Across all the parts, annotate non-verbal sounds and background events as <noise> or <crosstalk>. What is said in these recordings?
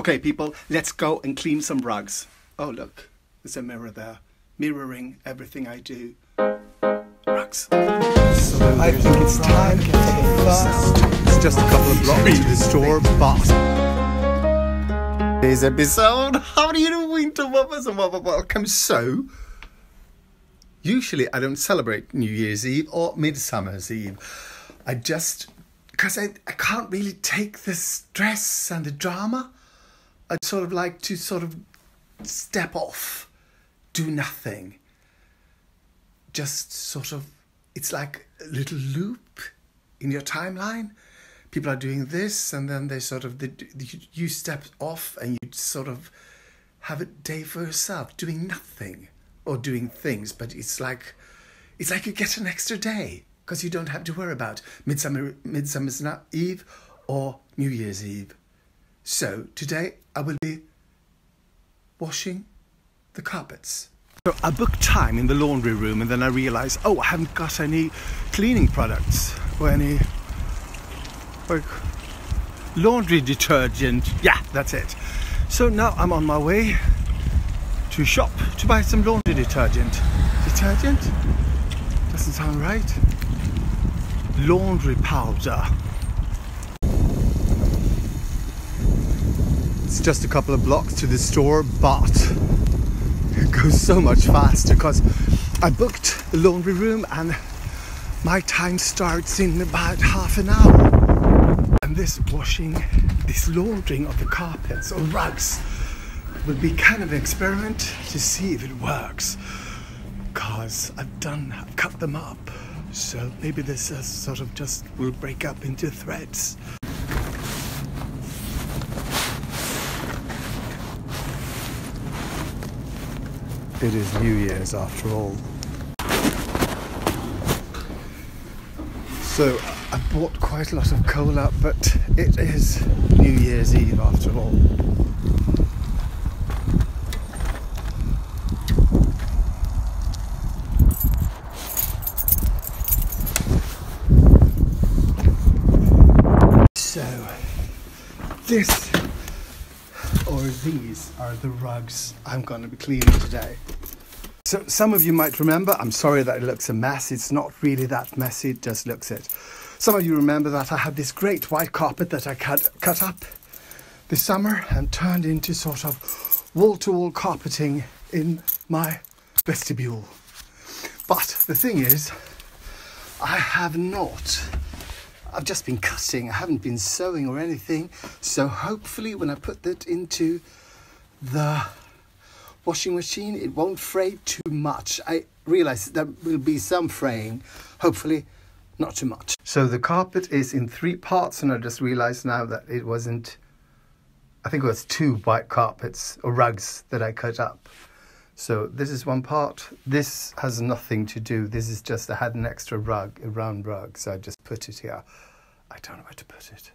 Okay, people, let's go and clean some rugs. Oh, look, there's a mirror there, mirroring everything I do. Rugs. So I think it's time to first. It's just a couple of blocks to the store, but. Today's episode. How are you doing, to Muppets and welcome. So, usually I don't celebrate New Year's Eve or Midsummer's Eve. I just, because I, I can't really take the stress and the drama. I'd sort of like to sort of step off, do nothing. Just sort of, it's like a little loop in your timeline. People are doing this, and then they sort of, they, you step off and you sort of have a day for yourself, doing nothing or doing things, but it's like, it's like you get an extra day because you don't have to worry about Midsummer, Midsummer's Eve or New Year's Eve. So today I will be washing the carpets. So I booked time in the laundry room and then I realized, oh, I haven't got any cleaning products or any like laundry detergent. Yeah, that's it. So now I'm on my way to shop to buy some laundry detergent. Detergent? Doesn't sound right. Laundry powder. It's just a couple of blocks to the store, but it goes so much faster because I booked the laundry room and my time starts in about half an hour. And this washing, this laundering of the carpets or rugs will be kind of an experiment to see if it works. Because I've done, I've cut them up. So maybe this sort of just will break up into threads. It is New Year's after all. So I bought quite a lot of cola, but it is New Year's Eve after all. So this these are the rugs I'm going to be cleaning today. So some of you might remember, I'm sorry that it looks a mess, it's not really that messy, it just looks it. Some of you remember that I had this great white carpet that I cut, cut up this summer and turned into sort of wall-to-wall carpeting in my vestibule. But the thing is, I have not I've just been cutting, I haven't been sewing or anything. So hopefully when I put that into the washing machine, it won't fray too much. I realize there will be some fraying, hopefully not too much. So the carpet is in three parts and I just realized now that it wasn't, I think it was two white carpets or rugs that I cut up. So this is one part. This has nothing to do. This is just I had an extra rug, a round rug, so I just put it here. I don't know where to put it.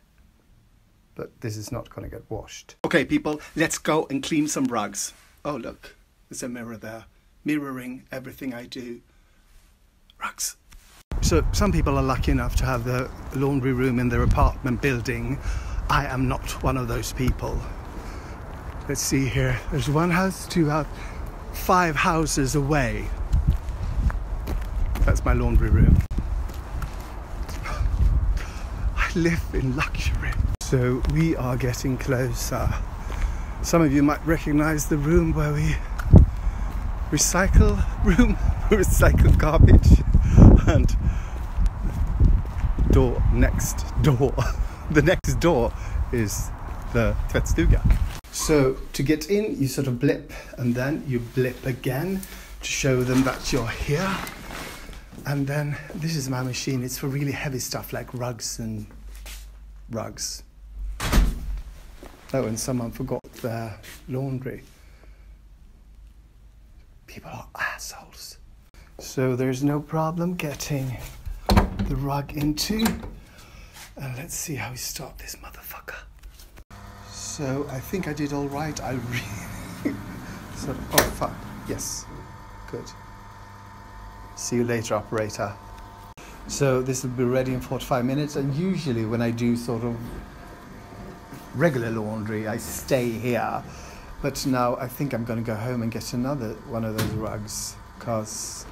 But this is not going to get washed. Okay, people, let's go and clean some rugs. Oh, look, there's a mirror there, mirroring everything I do. Rugs. So some people are lucky enough to have the laundry room in their apartment building. I am not one of those people. Let's see here. There's one house, two house five houses away. That's my laundry room. I live in luxury. So we are getting closer. Some of you might recognize the room where we recycle room, <laughs> recycle garbage and door next door. <laughs> The next door is the tvättstuga. So to get in, you sort of blip and then you blip again to show them that you're here. And then this is my machine. It's for really heavy stuff like rugs and rugs. Oh, and someone forgot their laundry. People are assholes. So there's no problem getting the rug into. And let's see how we start this motherfucker. So I think I did all right. I really. <laughs> so, oh, fuck. Yes. Good. See you later, operator. So this will be ready in 45 minutes. And usually, when I do sort of regular laundry, I stay here. But now I think I'm going to go home and get another one of those rugs because,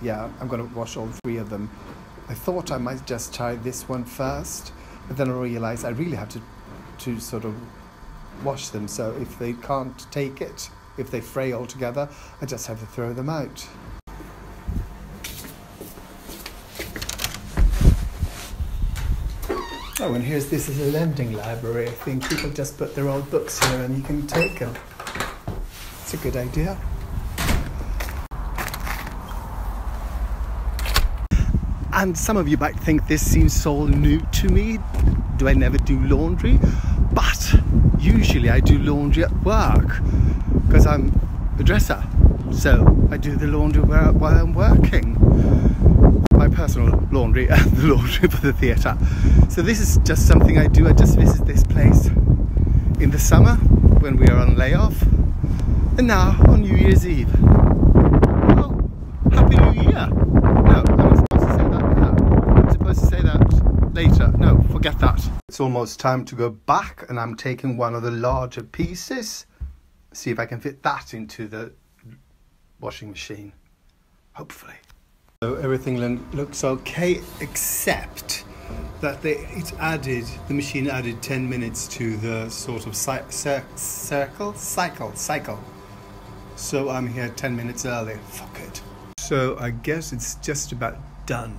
yeah, I'm going to wash all three of them. I thought I might just try this one first, but then I realized I really have to, to sort of wash them. So if they can't take it, if they fray altogether, I just have to throw them out. Oh, and here's this is a lending library. I think people just put their old books here and you can take them. It's a good idea. And some of you might think this seems all new to me. Do I never do laundry? But usually I do laundry at work because I'm a dresser. So I do the laundry while I'm working my personal laundry <laughs> and the laundry for the theatre. So this is just something I do. I just visit this place in the summer when we are on layoff, and now on New Year's Eve. Oh, Happy New Year! No, I'm supposed to say that now. I'm supposed to say that later. No, forget that. It's almost time to go back, and I'm taking one of the larger pieces. See if I can fit that into the washing machine. Hopefully. So everything looks okay except that they it added the machine added 10 minutes to the sort of cir circle cycle cycle so I'm here 10 minutes early fuck it so I guess it's just about done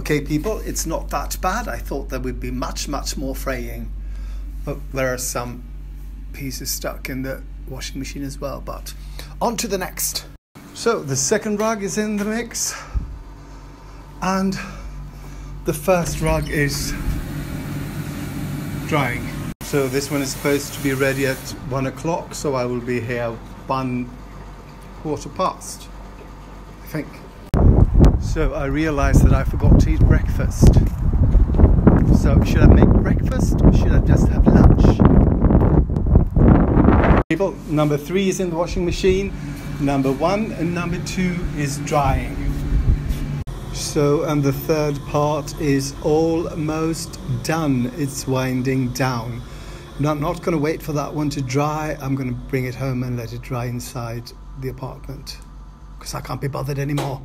Okay, people, it's not that bad. I thought there would be much, much more fraying. But there are some pieces stuck in the washing machine as well. But on to the next. So the second rug is in the mix. And the first rug is drying. So this one is supposed to be ready at one o'clock, so I will be here one quarter past, I think. So I realized that I forgot to eat breakfast. So should I make breakfast or should I just have lunch? People, number three is in the washing machine, number one and number two is drying. So, and the third part is almost done. It's winding down. Now, I'm not going to wait for that one to dry. I'm going to bring it home and let it dry inside the apartment because I can't be bothered anymore.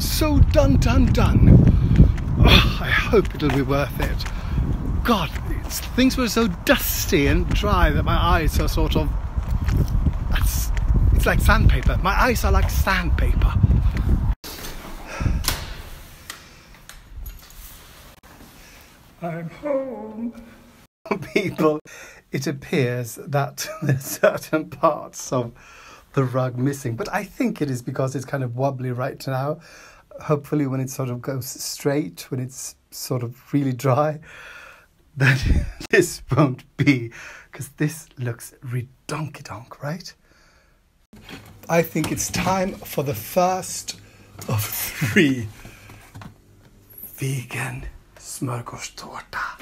I'm so done, done, done. Oh, I hope it'll be worth it. God, things were so dusty and dry that my eyes are sort of. It's, it's like sandpaper. My eyes are like sandpaper. I'm home. <laughs> People, it appears that <laughs> there's certain parts of the rug missing. But I think it is because it's kind of wobbly right now. Hopefully, when it sort of goes straight, when it's sort of really dry, <laughs> that <laughs> this won't be, because this looks redonky donk, right? I think it's time for the first of three vegan smörgåstårta.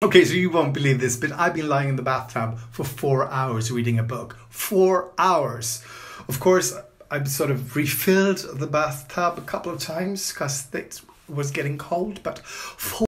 Okay, so you won't believe this, but I've been lying in the bathtub for four hours reading a book. Four hours. Of course, I've sort of refilled the bathtub a couple of times because it was getting cold, but four